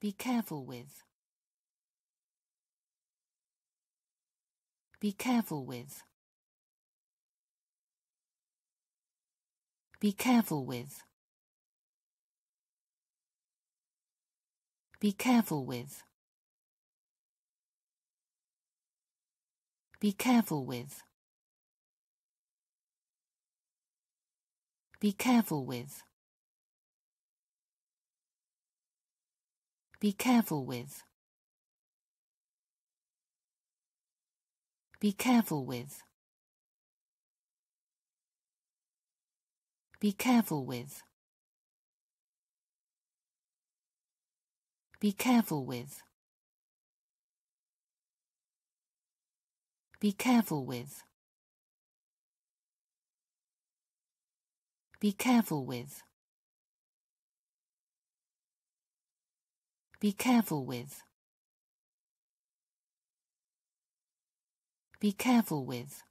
Be careful with. Be careful with. Be careful with. Be careful with. Be careful with. Be careful with. Be careful with. Be careful with. Be careful with. Be careful with. Be careful with. Be careful with. Be careful with. Be careful with.